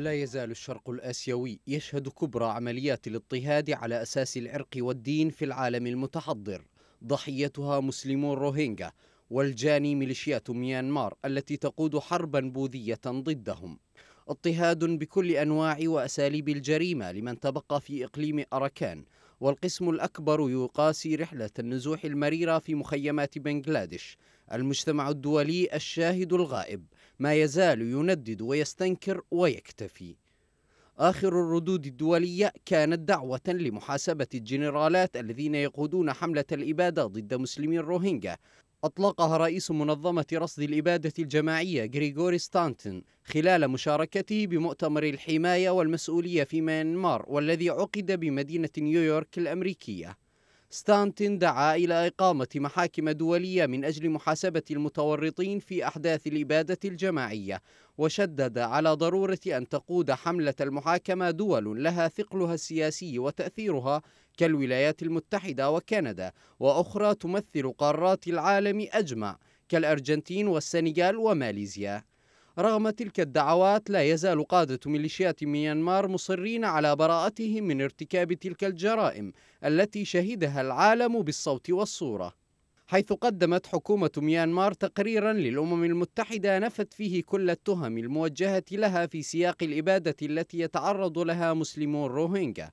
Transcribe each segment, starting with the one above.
لا يزال الشرق الآسيوي يشهد كبرى عمليات الاضطهاد على أساس العرق والدين في العالم المتحضر. ضحيتها مسلمو الروهينجا والجاني ميليشيات ميانمار التي تقود حربا بوذية ضدهم. اضطهاد بكل أنواع وأساليب الجريمة لمن تبقى في إقليم أراكان والقسم الأكبر يقاسي رحلة النزوح المريرة في مخيمات بنغلاديش. المجتمع الدولي الشاهد الغائب. ما يزال يندد ويستنكر ويكتفي. آخر الردود الدولية كانت دعوة لمحاسبة الجنرالات الذين يقودون حملة الإبادة ضد مسلمي الروهينجا أطلقها رئيس منظمة رصد الإبادة الجماعية غريغوري ستانتون خلال مشاركته بمؤتمر الحماية والمسؤولية في ميانمار والذي عقد بمدينة نيويورك الأمريكية. ستانتن دعا إلى إقامة محاكم دولية من أجل محاسبة المتورطين في أحداث الإبادة الجماعية وشدد على ضرورة أن تقود حملة المحاكمة دول لها ثقلها السياسي وتأثيرها كالولايات المتحدة وكندا وأخرى تمثل قارات العالم أجمع كالأرجنتين والسنغال وماليزيا. رغم تلك الدعوات لا يزال قادة ميليشيات ميانمار مصرين على براءتهم من ارتكاب تلك الجرائم التي شهدها العالم بالصوت والصورة. حيث قدمت حكومة ميانمار تقريرا للأمم المتحدة نفت فيه كل التهم الموجهة لها في سياق الإبادة التي يتعرض لها مسلمو الروهينجا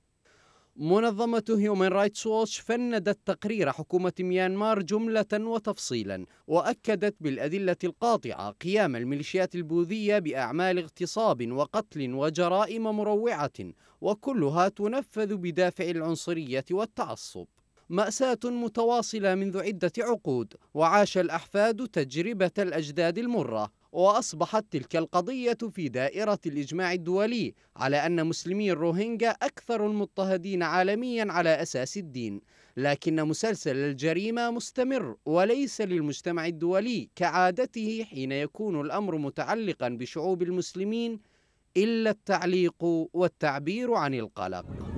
منظمة هيومن رايتس ووتش فندت تقرير حكومة ميانمار جملة وتفصيلا وأكدت بالأدلة القاطعة قيام الميليشيات البوذية بأعمال اغتصاب وقتل وجرائم مروعة وكلها تنفذ بدافع العنصرية والتعصب. مأساة متواصلة منذ عدة عقود وعاش الأحفاد تجربة الأجداد المرة. وأصبحت تلك القضية في دائرة الإجماع الدولي على أن مسلمي الروهينجا أكثر المضطهدين عالميا على أساس الدين. لكن مسلسل الجريمة مستمر وليس للمجتمع الدولي كعادته حين يكون الأمر متعلقا بشعوب المسلمين إلا التعليق والتعبير عن القلق.